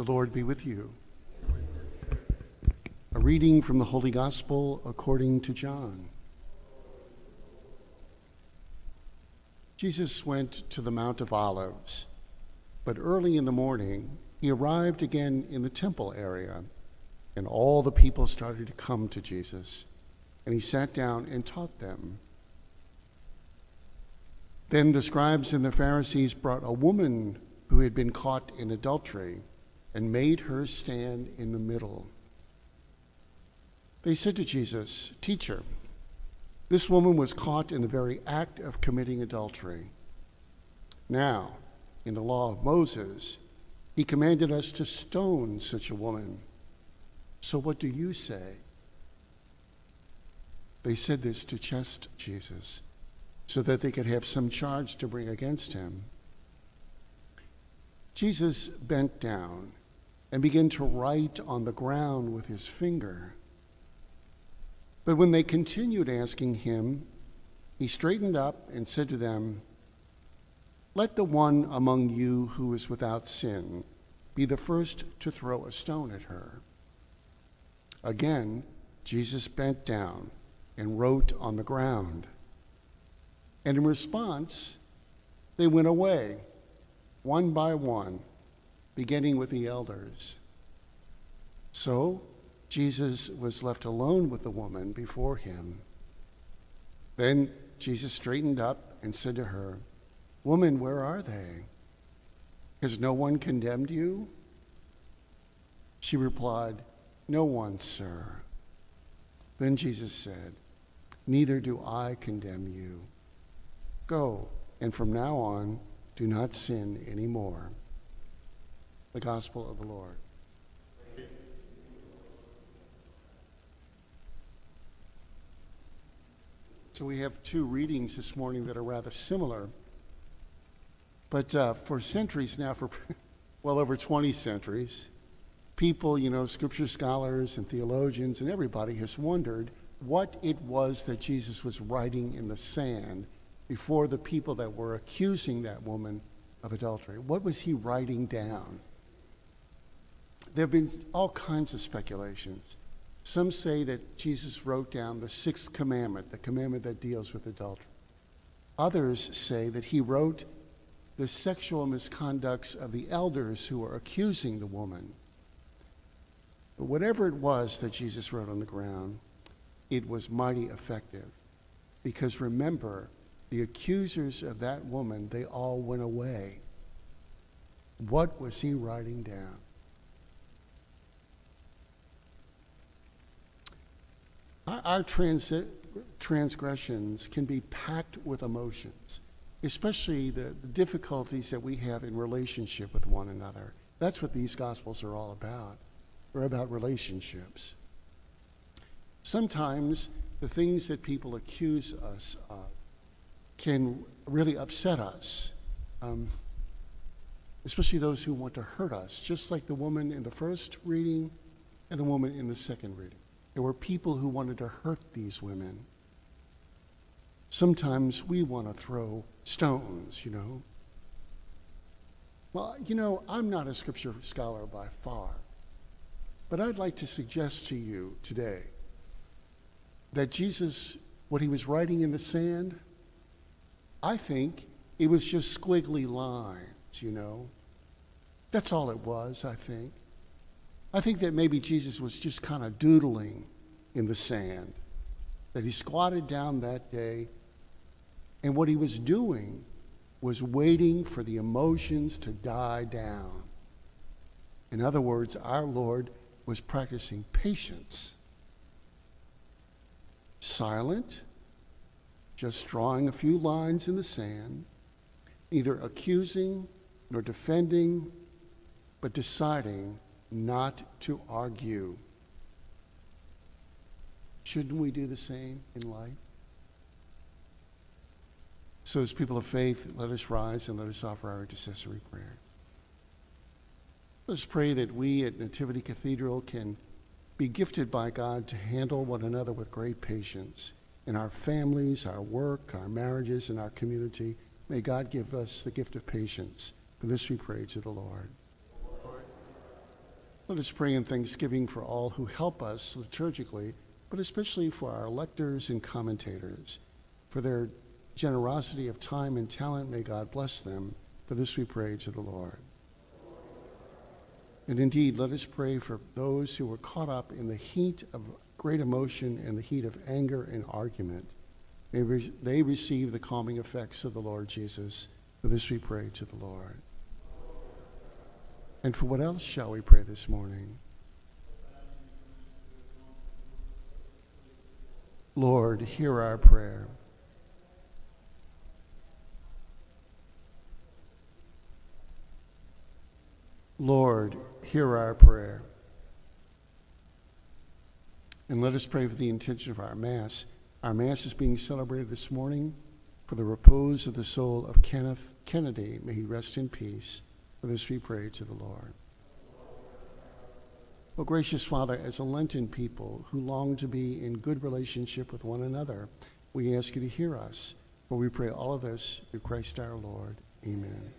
The Lord be with you. A reading from the Holy Gospel according to John. Jesus went to the Mount of Olives, but early in the morning he arrived again in the temple area, and all the people started to come to Jesus, and he sat down and taught them. Then the scribes and the Pharisees brought a woman who had been caught in adultery and made her stand in the middle. They said to Jesus, Teacher, this woman was caught in the very act of committing adultery. Now, in the law of Moses, he commanded us to stone such a woman. So what do you say? They said this to test Jesus so that they could have some charge to bring against him. Jesus bent down and began to write on the ground with his finger. But when they continued asking him, he straightened up and said to them, Let the one among you who is without sin be the first to throw a stone at her. Again, Jesus bent down and wrote on the ground. And in response, they went away, one by one, beginning with the elders. So Jesus was left alone with the woman before him. Then Jesus straightened up and said to her, Woman, where are they? Has no one condemned you? She replied, No one, sir. Then Jesus said, Neither do I condemn you. Go, and from now on, do not sin anymore. The Gospel of the Lord. So we have two readings this morning that are rather similar. But uh, for centuries now, for well over 20 centuries, people, you know, scripture scholars and theologians and everybody has wondered what it was that Jesus was writing in the sand before the people that were accusing that woman of adultery? What was he writing down? There have been all kinds of speculations. Some say that Jesus wrote down the sixth commandment, the commandment that deals with adultery. Others say that he wrote the sexual misconducts of the elders who were accusing the woman. But whatever it was that Jesus wrote on the ground, it was mighty effective. Because remember, the accusers of that woman, they all went away. What was he writing down? Our, transi- transgressions can be packed with emotions, especially the, the difficulties that we have in relationship with one another. That's what these Gospels are all about. They're about relationships. Sometimes the things that people accuse us of can really upset us, um, especially those who want to hurt us, just like the woman in the first reading and the woman in the second reading. There were people who wanted to hurt these women. Sometimes we want to throw stones, you know. Well, you know, I'm not a scripture scholar by far, but I'd like to suggest to you today that Jesus, what he was writing in the sand, I think it was just squiggly lines, you know. That's all it was, I think. I think that maybe Jesus was just kind of doodling in the sand, that he squatted down that day, and what he was doing was waiting for the emotions to die down. In other words, our Lord was practicing patience. Silent, just drawing a few lines in the sand, neither accusing nor defending, but deciding not to argue. Shouldn't we do the same in life? So, as people of faith, let us rise and let us offer our intercessory prayer. Let us pray that we at Nativity Cathedral can be gifted by God to handle one another with great patience in our families, our work, our marriages, and our community. May God give us the gift of patience. For this we pray to the Lord. Let us pray in thanksgiving for all who help us liturgically, but especially for our lectors and commentators. For their generosity of time and talent, may God bless them. For this we pray to the Lord. And indeed, let us pray for those who were caught up in the heat of great emotion and the heat of anger and argument. May they receive the calming effects of the Lord Jesus. For this we pray to the Lord. And for what else shall we pray this morning? Lord, hear our prayer. Lord, hear our prayer. And let us pray for the intention of our Mass. Our Mass is being celebrated this morning for the repose of the soul of Kenneth Kennedy. May he rest in peace. For this we pray to the Lord. O gracious Father, as a Lenten people who long to be in good relationship with one another, we ask you to hear us. For we pray all of this through Christ our Lord. Amen.